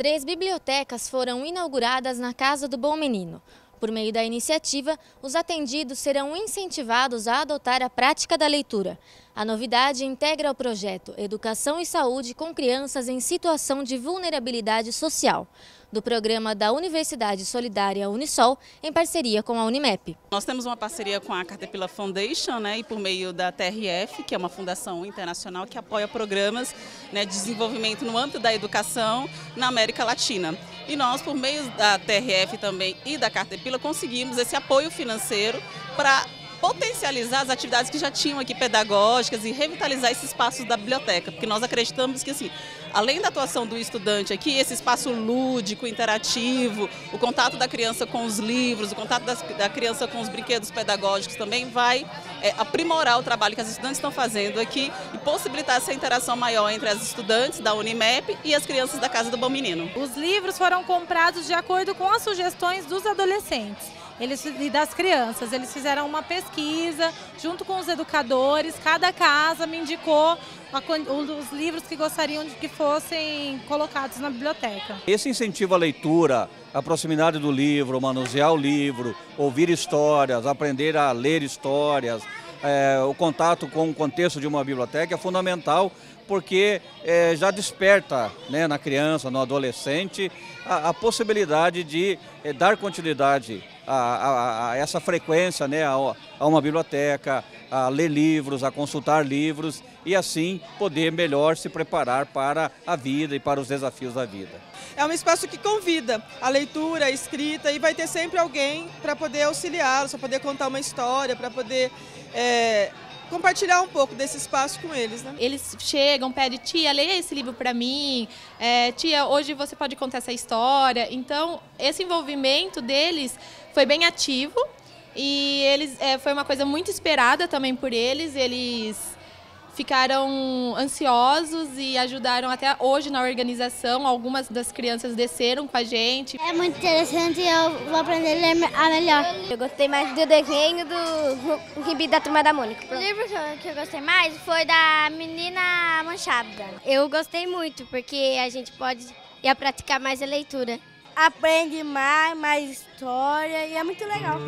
Três bibliotecas foram inauguradas na Casa do Bom Menino. Por meio da iniciativa, os atendidos serão incentivados a adotar a prática da leitura. A novidade integra o projeto Educação e Saúde com Crianças em Situação de Vulnerabilidade Social, do programa da Universidade Solidária Unisol, em parceria com a Unimep. Nós temos uma parceria com a Caterpillar Foundation né, e por meio da TRF, que é uma fundação internacional que apoia programas né, de desenvolvimento no âmbito da educação na América Latina. E nós, por meio da TRF também e da Caterpillar, conseguimos esse apoio financeiro para potencializar as atividades que já tinham aqui pedagógicas e revitalizar esses espaços da biblioteca, porque nós acreditamos que assim, além da atuação do estudante aqui, esse espaço lúdico, interativo, o contato da criança com os livros, o contato da criança com os brinquedos pedagógicos também vai é, aprimorar o trabalho que as estudantes estão fazendo aqui e possibilitar essa interação maior entre as estudantes da Unimep e as crianças da Casa do Bom Menino. Os livros foram comprados de acordo com as sugestões dos adolescentes eles, e das crianças. Eles fizeram uma pesquisa junto com os educadores, cada casa me indicou os livros que gostariam de que fossem colocados na biblioteca. Esse incentivo à leitura, a proximidade do livro, manusear o livro, ouvir histórias, aprender a ler histórias, é, o contato com o contexto de uma biblioteca é fundamental porque é, já desperta né, na criança, no adolescente, a, a possibilidade de é, dar continuidade a, a, a, essa frequência né, a, a uma biblioteca, a ler livros, a consultar livros e assim poder melhor se preparar para a vida e para os desafios da vida. É um espaço que convida a leitura, a escrita e vai ter sempre alguém para poder auxiliá-los, para poder contar uma história, para poder é, compartilhar um pouco desse espaço com eles. Né? Eles chegam, pedem, tia, leia esse livro para mim, é, tia, hoje você pode contar essa história. Então, esse envolvimento deles foi bem ativo e eles é, foi uma coisa muito esperada também por eles. Eles ficaram ansiosos e ajudaram até hoje na organização. Algumas das crianças desceram com a gente. É muito interessante e eu vou aprender a ler a melhor. Eu gostei mais do desenho do Gibi da Turma da Mônica. O livro que eu gostei mais foi da Menina Manchada. Eu gostei muito porque a gente pode ir praticar mais a leitura. Aprende mais, mais história e é muito legal.